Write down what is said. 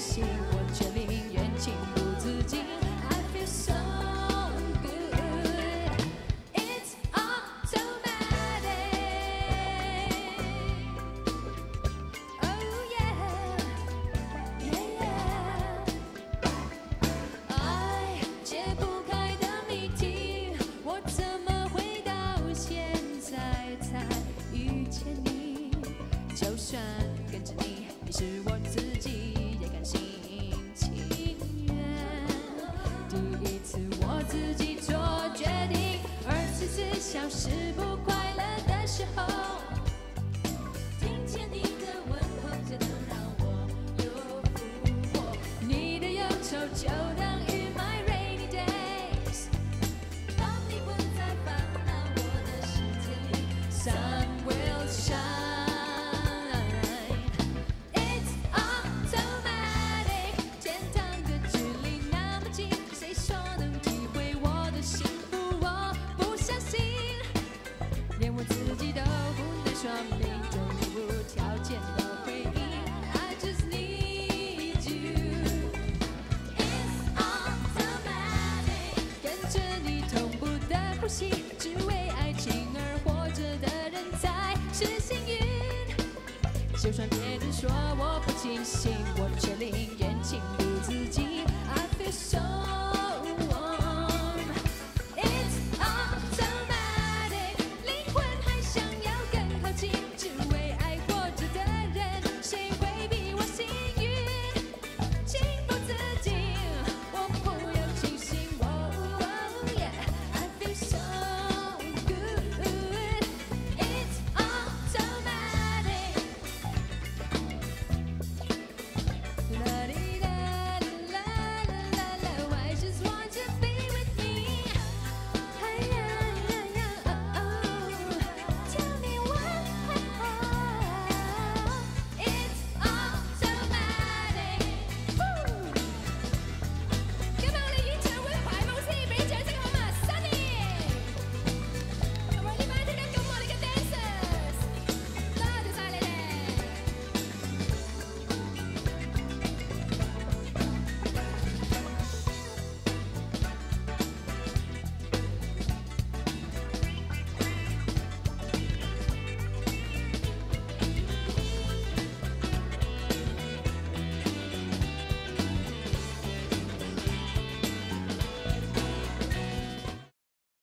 see you. 就算别人说我不清醒